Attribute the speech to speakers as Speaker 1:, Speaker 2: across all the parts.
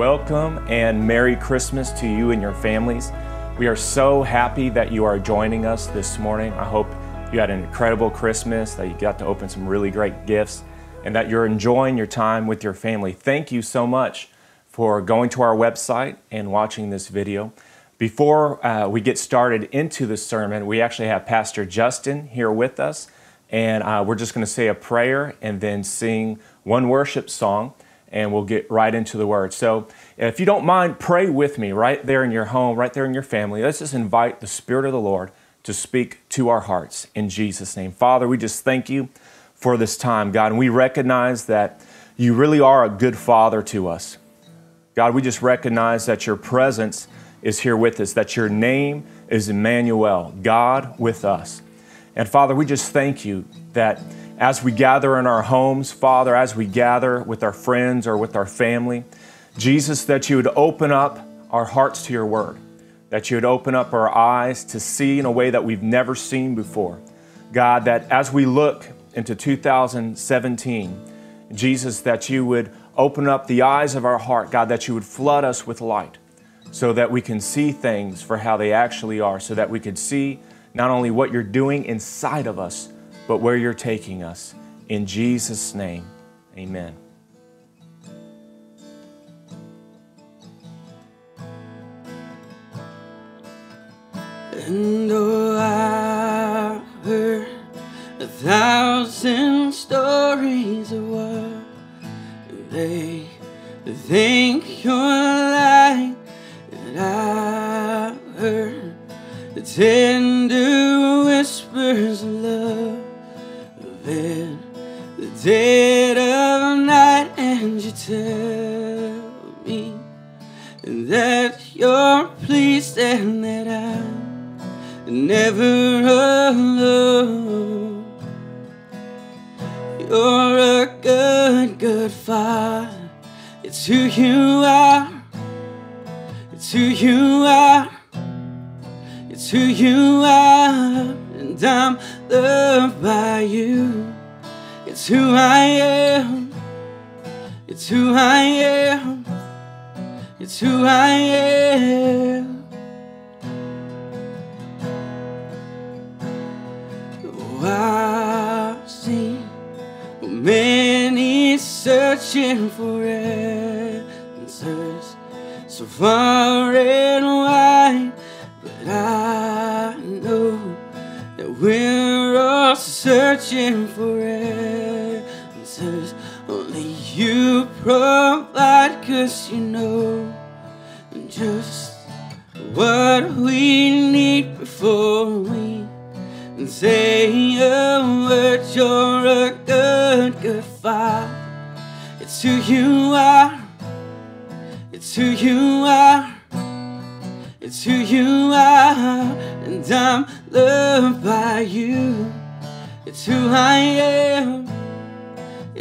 Speaker 1: Welcome and Merry Christmas to you and your families. We are so happy that you are joining us this morning. I hope you had an incredible Christmas, that you got to open some really great gifts, and that you're enjoying your time with your family. Thank you so much for going to our website and watching this video. Before uh, we get started into the sermon, we actually have Pastor Justin here with us, and uh, we're just going to say a prayer and then sing one worship song and we'll get right into the word. So, if you don't mind, pray with me right there in your home, right there in your family. Let's just invite the Spirit of the Lord to speak to our hearts in Jesus' name. Father, we just thank you for this time, God, and we recognize that you really are a good Father to us. God, we just recognize that your presence is here with us, that your name is Emmanuel, God with us. And Father, we just thank you that as we gather in our homes, Father, as we gather with our friends or with our family, Jesus, that you would open up our hearts to your word, that you would open up our eyes to see in a way that we've never seen before. God, that as we look into 2017, Jesus, that you would open up the eyes of our heart, God, that you would flood us with light so that we can see things for how they actually are, so that we could see not only what you're doing inside of us, but where you're taking us. In Jesus' name, amen.
Speaker 2: And though I've heard a thousand stories of what they think you're like, and I've heard the tender It's who I am. It's who I am. Oh, I've seen many searching for answers so far and wide, but I know that we're all searching for answers. You provide, cause you know just what we need before we say a word. You're a good, good father. It's who you are. It's who you are. It's who you are. And I'm loved by you. It's who I am.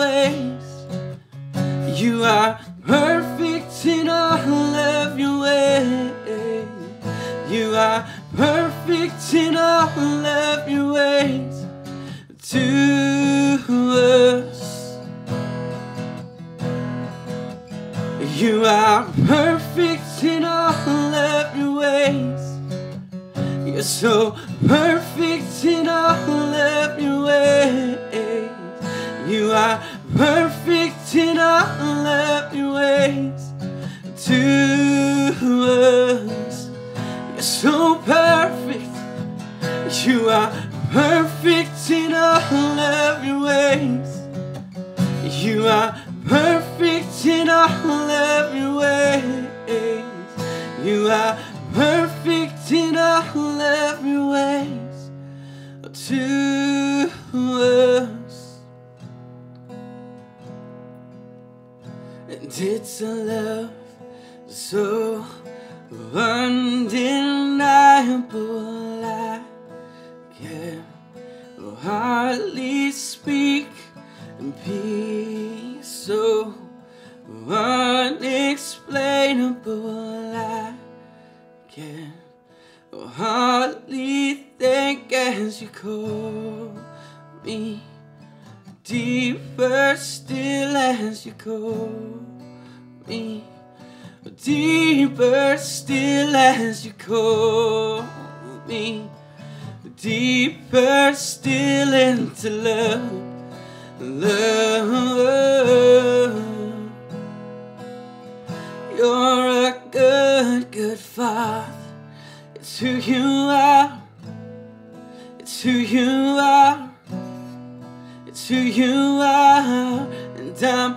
Speaker 2: ways. You are perfect in all of your ways. You are perfect in all of your ways to us. You are perfect in all of your ways. You're so perfect in all of your ways. You are perfect in all every ways. You are perfect in all every ways to us. And it's a love so abundant. Call me deeper still as you call me deeper still into love. Love. You're a good good father. It's who you are. It's who you are. It's who you are. And I'm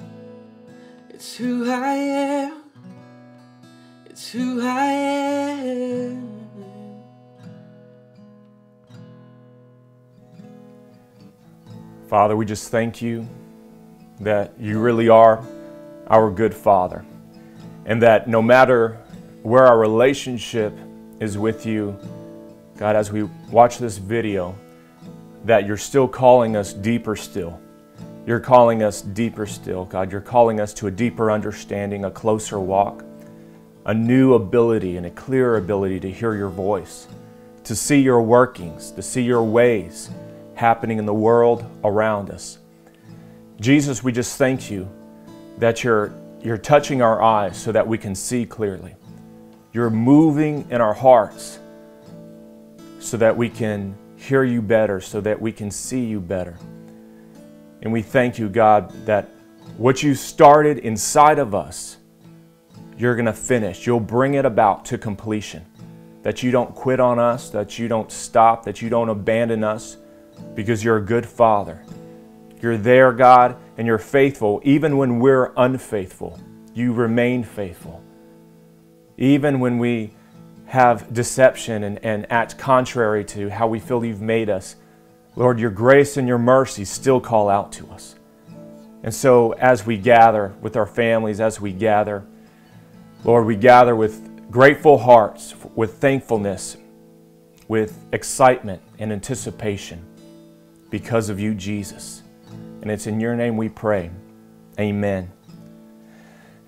Speaker 2: It's who I am. It's who I am.
Speaker 1: Father, we just thank you that you really are our good Father, and that no matter where our relationship is with you, God, as we watch this video, that you're still calling us deeper still. You're calling us deeper still, God. You're calling us to a deeper understanding, a closer walk, a new ability and a clearer ability to hear your voice, to see your workings, to see your ways happening in the world around us. Jesus, we just thank you that you're, you're touching our eyes so that we can see clearly. You're moving in our hearts so that we can hear you better, so that we can see you better. And we thank you, God, that what you started inside of us, you're going to finish. You'll bring it about to completion. That you don't quit on us, that you don't stop, that you don't abandon us because you're a good Father. You're there, God, and you're faithful even when we're unfaithful. You remain faithful. Even when we have deception and, and act contrary to how we feel you've made us, Lord, your grace and your mercy still call out to us. And so, as we gather with our families, as we gather, Lord, we gather with grateful hearts, with thankfulness, with excitement and anticipation because of you, Jesus. And it's in your name we pray. Amen.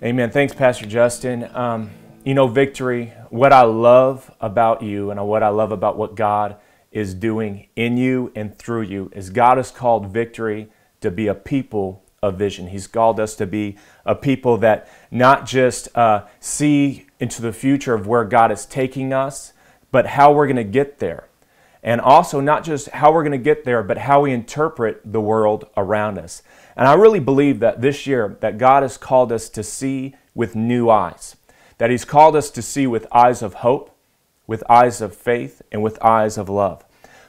Speaker 1: Amen. Thanks, Pastor Justin. Um, you know, Victory, what I love about you and what I love about what God is doing in you and through you is God has called Victory to be a people of vision. He's called us to be a people that not just uh, see into the future of where God is taking us, but how we're going to get there. And also, not just how we're going to get there, but how we interpret the world around us. And I really believe that this year that God has called us to see with new eyes, that He's called us to see with eyes of hope, with eyes of faith, and with eyes of love.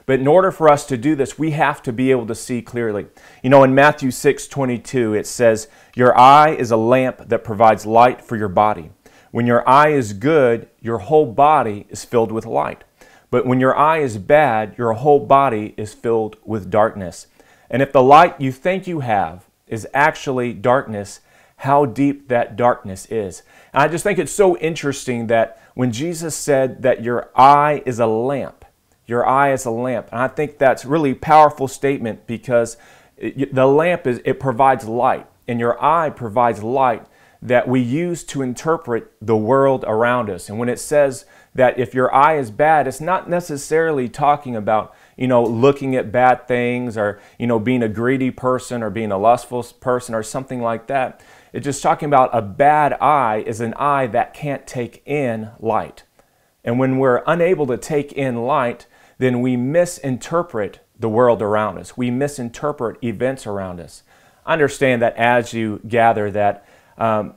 Speaker 1: But in order for us to do this, we have to be able to see clearly. You know, in Matthew 6 22, it says, Your eye is a lamp that provides light for your body. When your eye is good, your whole body is filled with light. But when your eye is bad, your whole body is filled with darkness. And if the light you think you have is actually darkness, how deep that darkness is. And I just think it's so interesting that when Jesus said that your eye is a lamp, your eye is a lamp. And I think that's really powerful statement because it, the lamp is it provides light and your eye provides light that we use to interpret the world around us. And when it says that if your eye is bad, it's not necessarily talking about, you know, looking at bad things or, you know, being a greedy person or being a lustful person or something like that. It's just talking about a bad eye is an eye that can't take in light. And when we're unable to take in light, then we misinterpret the world around us. We misinterpret events around us. Understand that as you gather that um,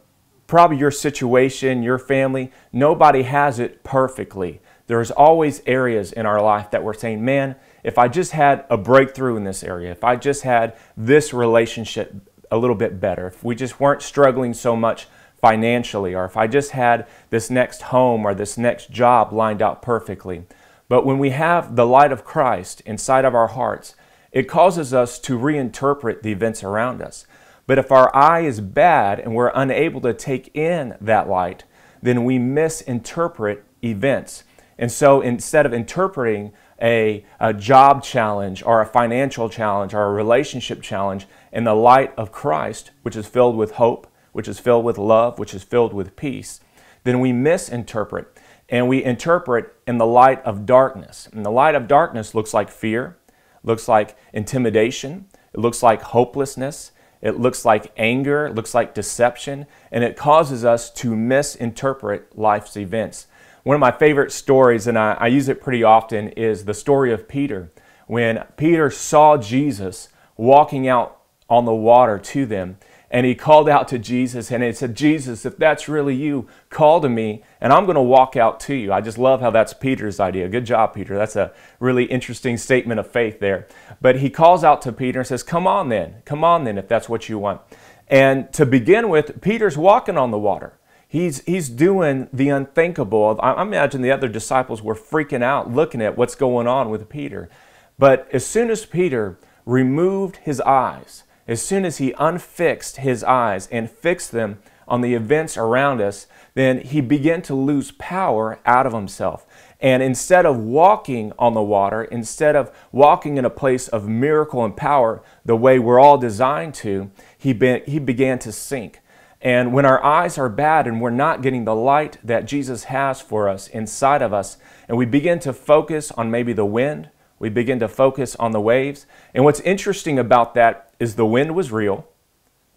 Speaker 1: probably your situation, your family, nobody has it perfectly. there's always areas in our life that we're saying, man, if I just had a breakthrough in this area, if I just had this relationship a little bit better, if we just weren't struggling so much financially, or if I just had this next home or this next job lined out perfectly. But when we have the light of Christ inside of our hearts, it causes us to reinterpret the events around us. But if our eye is bad and we're unable to take in that light, then we misinterpret events. And so instead of interpreting a, a, job challenge or a financial challenge or a relationship challenge in the light of Christ, which is filled with hope, which is filled with love, which is filled with peace, then we misinterpret and we interpret in the light of darkness. And the light of darkness looks like fear, looks like intimidation, it looks like hopelessness, it looks like anger, it looks like deception, and it causes us to misinterpret life's events. One of my favorite stories, and I, I use it pretty often, is the story of Peter. When Peter saw Jesus walking out on the water to them, and he called out to Jesus and he said, Jesus, if that's really you, call to me and I'm going to walk out to you. I just love how that's Peter's idea. Good job, Peter. That's a really interesting statement of faith there. But he calls out to Peter and says, Come on then, come on then, if that's what you want. And to begin with, Peter's walking on the water. He's, he's doing the unthinkable. I imagine the other disciples were freaking out looking at what's going on with Peter. But as soon as Peter removed his eyes, as soon as he unfixed his eyes and fixed them on the events around us, then he began to lose power out of himself. And instead of walking on the water, instead of walking in a place of miracle and power the way we're all designed to, he, be, he began to sink. And when our eyes are bad and we're not getting the light that Jesus has for us inside of us, and we begin to focus on maybe the wind, we begin to focus on the waves. And what's interesting about that is the wind was real,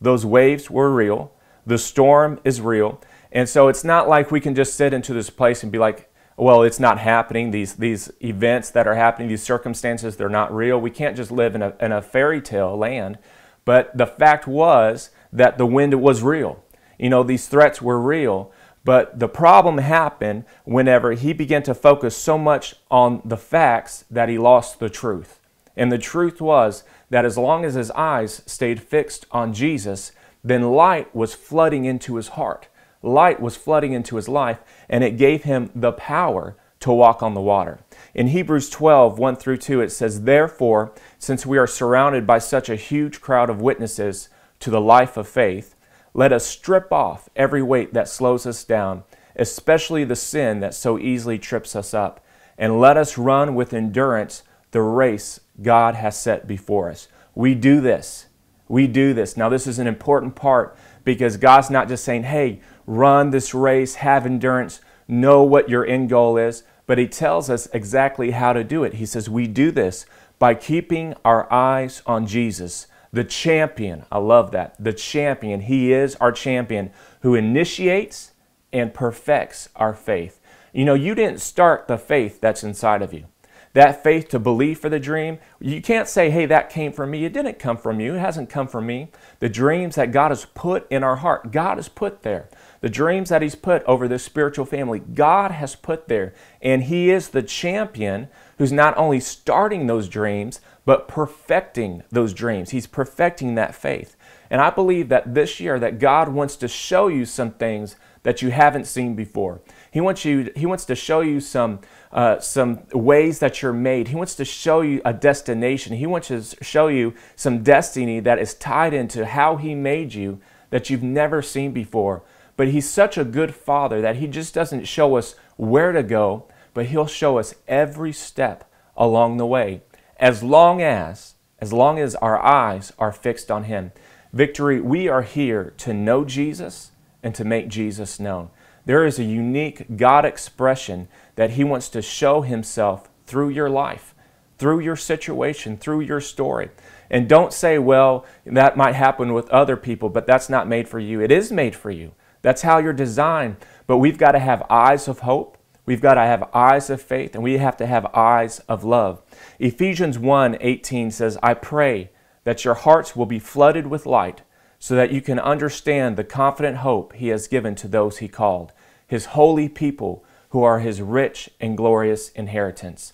Speaker 1: those waves were real, the storm is real. And so it's not like we can just sit into this place and be like, well, it's not happening. These, these events that are happening, these circumstances, they're not real. We can't just live in a, in a fairy tale land. But the fact was that the wind was real. You know, these threats were real. But the problem happened whenever he began to focus so much on the facts that he lost the truth. And the truth was that as long as his eyes stayed fixed on Jesus, then light was flooding into his heart. Light was flooding into his life, and it gave him the power to walk on the water. In Hebrews 12, 1 through 2, it says, Therefore, since we are surrounded by such a huge crowd of witnesses to the life of faith, let us strip off every weight that slows us down, especially the sin that so easily trips us up, and let us run with endurance the race God has set before us. We do this. We do this. Now, this is an important part because God's not just saying, hey, run this race, have endurance, know what your end goal is, but He tells us exactly how to do it. He says, we do this by keeping our eyes on Jesus the champion. I love that. The champion. He is our champion who initiates and perfects our faith. You know, you didn't start the faith that's inside of you. That faith to believe for the dream, you can't say, hey, that came from me. It didn't come from you. It hasn't come from me. The dreams that God has put in our heart, God has put there. The dreams that He's put over this spiritual family, God has put there. And He is the champion who's not only starting those dreams, but perfecting those dreams. He's perfecting that faith. And I believe that this year that God wants to show you some things that you haven't seen before. He wants you he wants to show you some uh, some ways that you're made. He wants to show you a destination. He wants to show you some destiny that is tied into how he made you that you've never seen before. But he's such a good father that he just doesn't show us where to go, but he'll show us every step along the way as long as as long as our eyes are fixed on him. Victory, we are here to know Jesus and to make Jesus known. There is a unique God expression that he wants to show himself through your life, through your situation, through your story. And don't say, well, that might happen with other people, but that's not made for you. It is made for you. That's how you're designed. But we've got to have eyes of hope. We've got to have eyes of faith and we have to have eyes of love. Ephesians 1 18 says, I pray that your hearts will be flooded with light so that you can understand the confident hope he has given to those he called, his holy people who are his rich and glorious inheritance.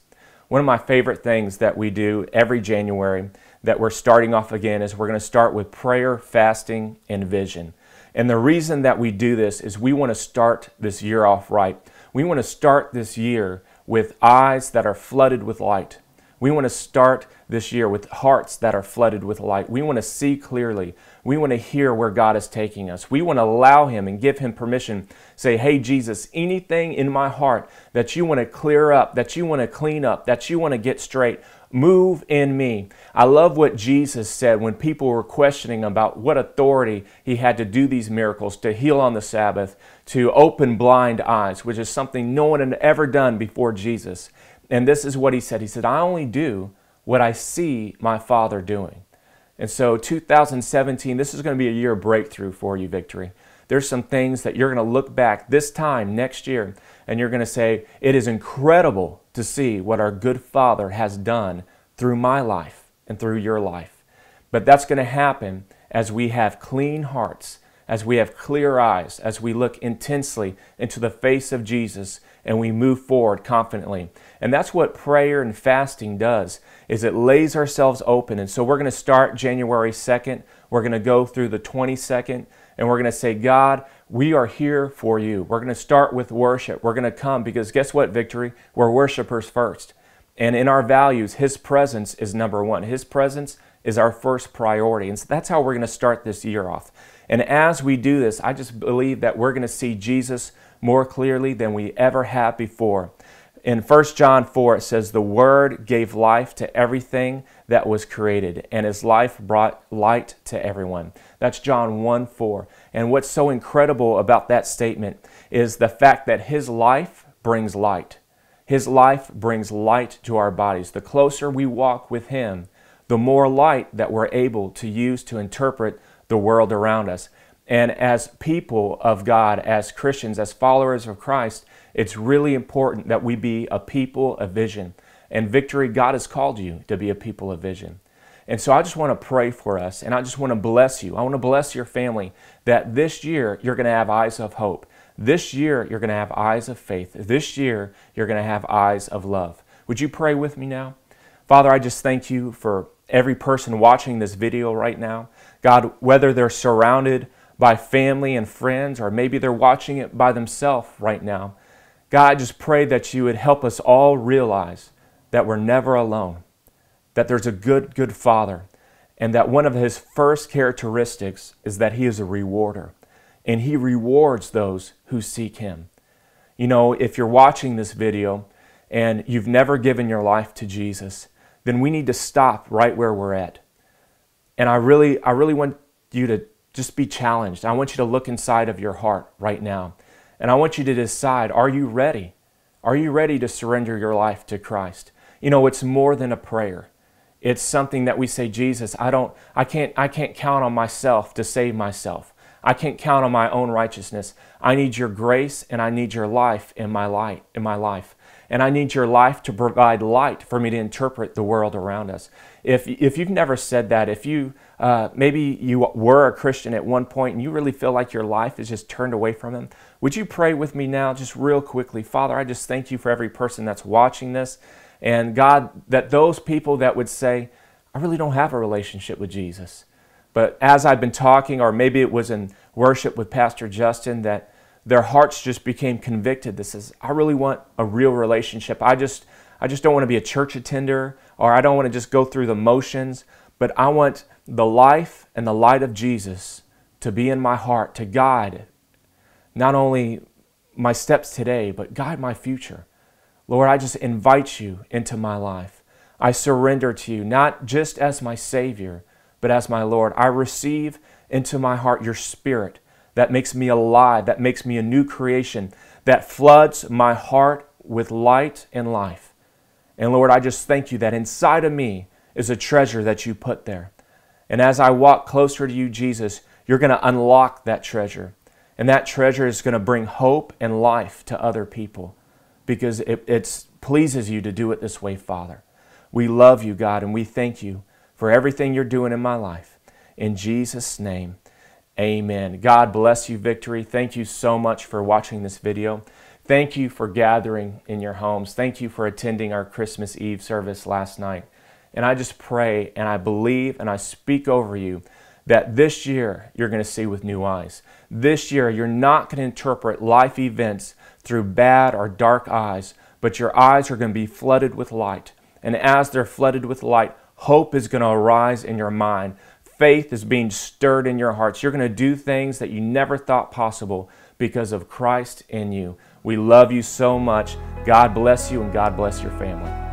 Speaker 1: One of my favorite things that we do every January that we're starting off again is we're going to start with prayer, fasting, and vision. And the reason that we do this is we want to start this year off right. We want to start this year with eyes that are flooded with light. We want to start this year with hearts that are flooded with light. We want to see clearly. We want to hear where God is taking us. We want to allow Him and give Him permission. Say, hey, Jesus, anything in my heart that you want to clear up, that you want to clean up, that you want to get straight, move in me. I love what Jesus said when people were questioning about what authority He had to do these miracles, to heal on the Sabbath, to open blind eyes, which is something no one had ever done before Jesus. And this is what he said. He said, I only do what I see my Father doing. And so 2017, this is going to be a year of breakthrough for you, Victory. There's some things that you're going to look back this time next year and you're going to say, It is incredible to see what our good Father has done through my life and through your life. But that's going to happen as we have clean hearts, as we have clear eyes, as we look intensely into the face of Jesus and we move forward confidently. And that's what prayer and fasting does is it lays ourselves open. And so we're going to start January 2nd. We're going to go through the 22nd and we're going to say, God, we are here for you. We're going to start with worship. We're going to come because guess what, Victory? We're worshipers first. And in our values, His presence is number one. His presence is our first priority. And so that's how we're going to start this year off. And as we do this, I just believe that we're going to see Jesus more clearly than we ever have before. In 1 John 4, it says, The Word gave life to everything that was created, and His life brought light to everyone. That's John 1 4. And what's so incredible about that statement is the fact that His life brings light. His life brings light to our bodies. The closer we walk with Him, the more light that we're able to use to interpret the world around us. And as people of God, as Christians, as followers of Christ, it's really important that we be a people of vision. And victory, God has called you to be a people of vision. And so I just want to pray for us and I just want to bless you. I want to bless your family that this year you're going to have eyes of hope. This year you're going to have eyes of faith. This year you're going to have eyes of love. Would you pray with me now? Father, I just thank you for every person watching this video right now. God, whether they're surrounded by family and friends, or maybe they're watching it by themselves right now. God, I just pray that you would help us all realize that we're never alone, that there's a good, good Father, and that one of his first characteristics is that he is a rewarder, and he rewards those who seek him. You know, if you're watching this video and you've never given your life to Jesus, then we need to stop right where we're at. And I really, I really want you to just be challenged. I want you to look inside of your heart right now. And I want you to decide are you ready? Are you ready to surrender your life to Christ? You know, it's more than a prayer. It's something that we say, Jesus, I don't I can't I can't count on myself to save myself. I can't count on my own righteousness. I need your grace and I need your life in my life in my life. And I need your life to provide light for me to interpret the world around us. If, if you've never said that, if you uh, maybe you were a Christian at one point and you really feel like your life is just turned away from Him, would you pray with me now, just real quickly? Father, I just thank you for every person that's watching this. And God, that those people that would say, I really don't have a relationship with Jesus. But as I've been talking, or maybe it was in worship with Pastor Justin, that their hearts just became convicted This is, I really want a real relationship. I just I just don't want to be a church attender or I don't want to just go through the motions, but I want the life and the light of Jesus to be in my heart, to guide not only my steps today, but guide my future. Lord, I just invite you into my life. I surrender to you, not just as my Savior, but as my Lord. I receive into my heart your Spirit that makes me alive, that makes me a new creation, that floods my heart with light and life. And Lord, I just thank you that inside of me is a treasure that you put there. And as I walk closer to you, Jesus, you're going to unlock that treasure. And that treasure is going to bring hope and life to other people because it it's, pleases you to do it this way, Father. We love you, God, and we thank you for everything you're doing in my life. In Jesus' name, Amen. God bless you, Victory. Thank you so much for watching this video. Thank you for gathering in your homes. Thank you for attending our Christmas Eve service last night. And I just pray and I believe and I speak over you that this year you're going to see with new eyes. This year you're not going to interpret life events through bad or dark eyes, but your eyes are going to be flooded with light. And as they're flooded with light, hope is going to arise in your mind. Faith is being stirred in your hearts. You're going to do things that you never thought possible because of Christ in you. We love you so much. God bless you and God bless your family.